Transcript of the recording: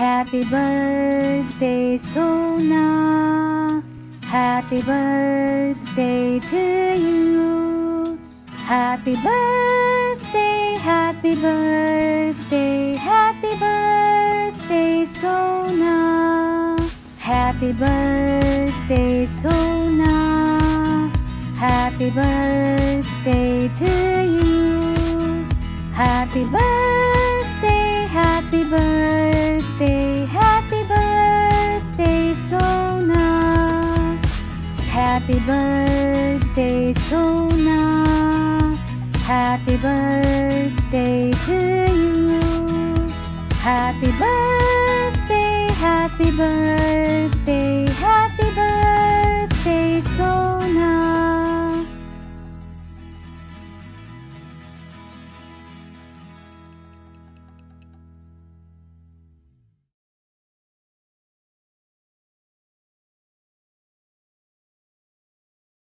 Happy birthday Sona. Happy birthday to you. Happy birthday Happy birthday Happy birthday Sona. Happy birthday Sona. Happy birthday to you. Happy birthday Happy birthday Sona. Happy birthday to you. Happy birthday Happy birthday